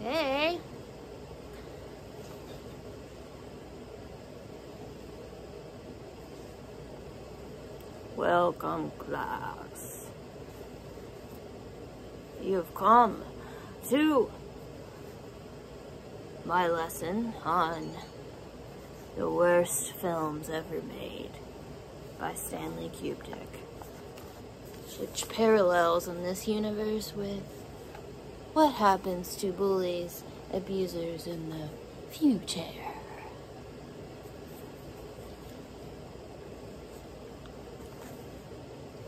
Hey. Welcome, class. You've come to my lesson on the worst films ever made by Stanley Kubrick, which parallels in this universe with what happens to bullies, abusers in the future.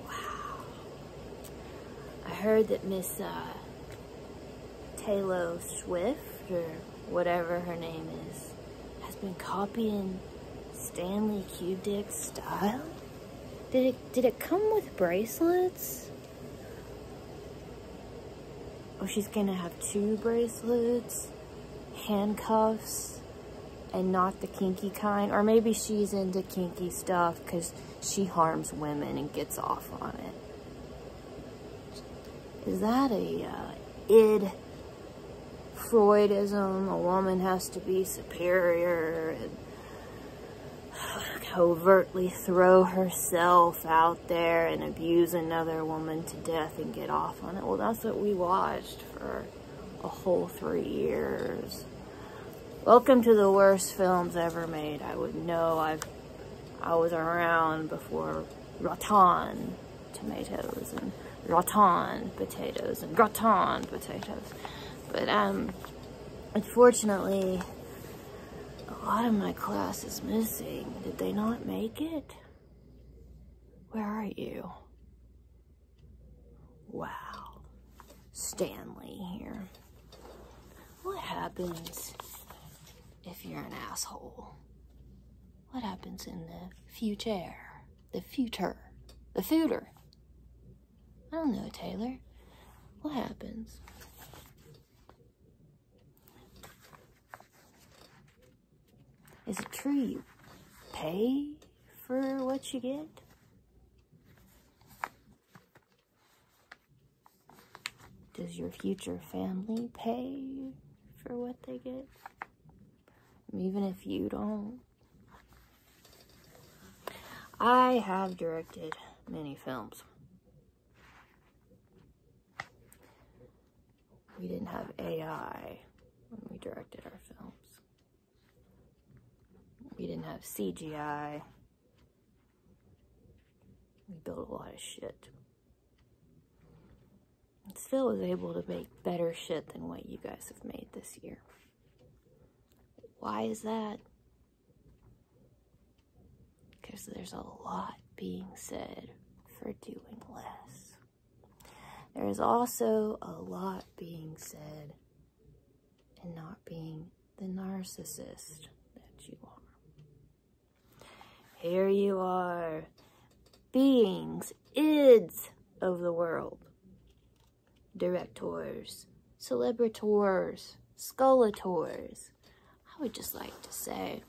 Wow. I heard that Miss uh, Taylor Swift, or whatever her name is, has been copying Stanley Kubrick's style. Did it did it come with bracelets? Or she's gonna have two bracelets, handcuffs, and not the kinky kind. Or maybe she's into kinky stuff because she harms women and gets off on it. Is that a uh, id Freudism? A woman has to be superior and covertly throw herself out there and abuse another woman to death and get off on it. Well, that's what we watched for a whole three years. Welcome to the worst films ever made. I would know. I've, I was around before Rotten tomatoes and Rotten potatoes and Gratin potatoes. But um, unfortunately, a lot of my class is missing. Did they not make it? Where are you? Wow. Stanley here. What happens if you're an asshole? What happens in the future? The future. The future. I don't know, Taylor. What happens? Is it true you pay for what you get? Does your future family pay for what they get? Even if you don't. I have directed many films. We didn't have AI when we directed our films. Didn't have CGI. We built a lot of shit. And still was able to make better shit than what you guys have made this year. Why is that? Because there's a lot being said for doing less. There is also a lot being said and not being the narcissist that you are. Here you are, beings, ids of the world, directors, celebrators, scullators. I would just like to say,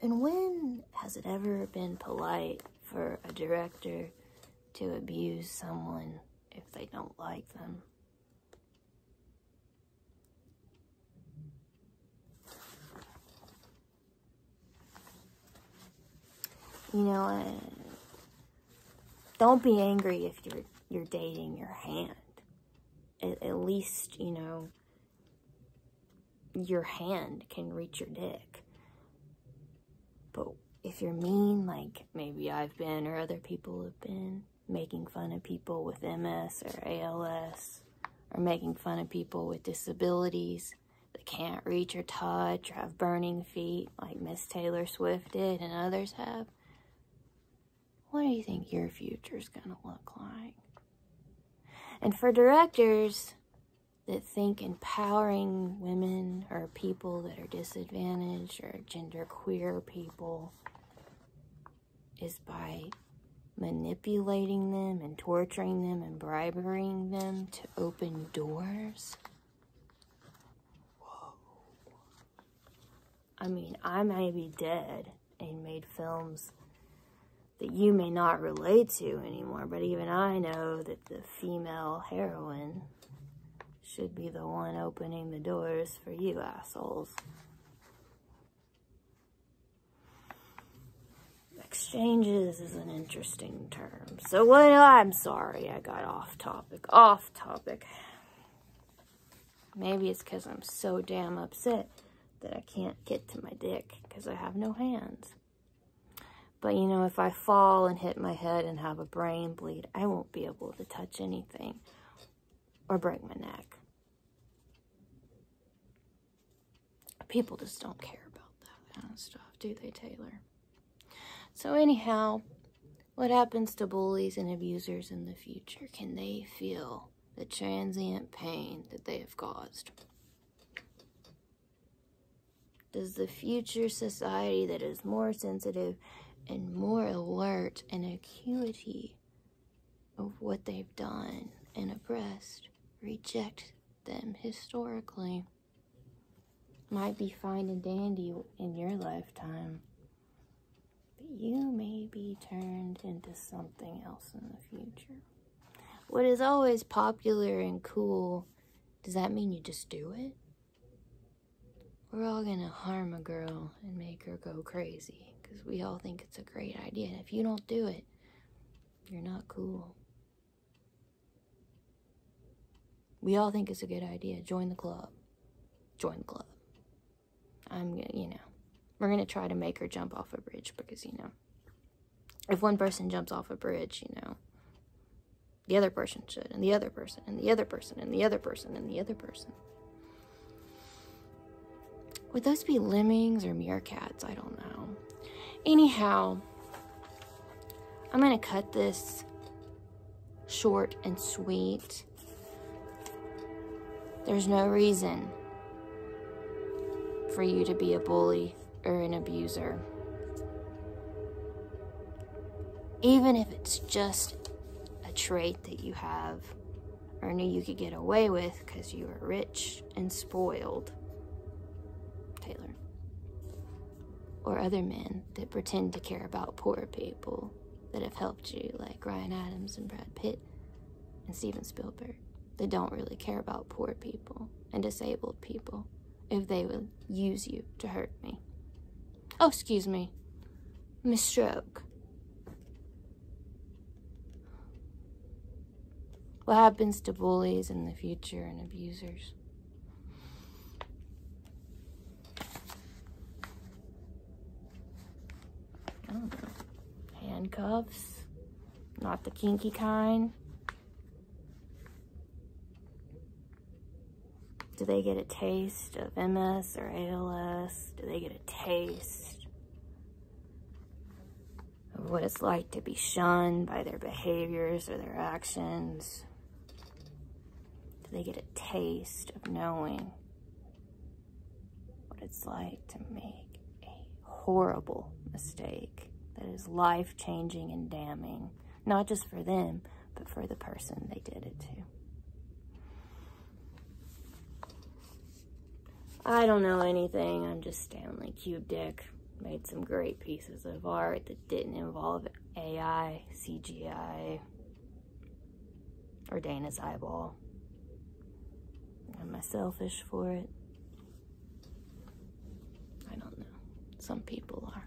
and when has it ever been polite for a director to abuse someone if they don't like them. You know, uh, don't be angry if you're you're dating your hand. At, at least, you know, your hand can reach your dick. But if you're mean, like maybe I've been or other people have been, making fun of people with MS or ALS, or making fun of people with disabilities that can't reach or touch or have burning feet like Miss Taylor Swift did and others have, what do you think your future's gonna look like? And for directors that think empowering women or people that are disadvantaged or genderqueer people is by manipulating them and torturing them and bribing them to open doors. Whoa. I mean, I may be dead and made films that you may not relate to anymore, but even I know that the female heroine should be the one opening the doors for you assholes. Exchanges is an interesting term. So what, I'm sorry I got off topic, off topic. Maybe it's because I'm so damn upset that I can't get to my dick because I have no hands. But you know, if I fall and hit my head and have a brain bleed, I won't be able to touch anything or break my neck. People just don't care about that kind of stuff, do they, Taylor? So anyhow, what happens to bullies and abusers in the future? Can they feel the transient pain that they have caused? Does the future society that is more sensitive and more alert and acuity of what they've done and oppressed reject them historically? Might be fine and dandy in your lifetime, but you may be turned into something else in the future what is always popular and cool, does that mean you just do it? We're all gonna harm a girl and make her go crazy because we all think it's a great idea. And if you don't do it, you're not cool. We all think it's a good idea. Join the club. Join the club. I'm you know, we're gonna try to make her jump off a bridge because, you know, if one person jumps off a bridge, you know, the other person should, and the other person, and the other person, and the other person, and the other person. Would those be lemmings or meerkats? I don't know. Anyhow, I'm going to cut this short and sweet. There's no reason for you to be a bully or an abuser. Even if it's just a trait that you have or knew you could get away with because you were rich and spoiled. Taylor. Or other men that pretend to care about poor people that have helped you, like Ryan Adams and Brad Pitt and Steven Spielberg, that don't really care about poor people and disabled people if they would use you to hurt me. Oh, excuse me. Miss Stroke. What happens to bullies in the future and abusers? Handcuffs? Not the kinky kind? Do they get a taste of MS or ALS? Do they get a taste of what it's like to be shunned by their behaviors or their actions? Do they get a taste of knowing what it's like to make a horrible mistake that is life changing and damning, not just for them, but for the person they did it to. I don't know anything. I'm just Stanley Kubrick. Made some great pieces of art that didn't involve AI, CGI, or Dana's eyeball. Am I selfish for it? I don't know. Some people are.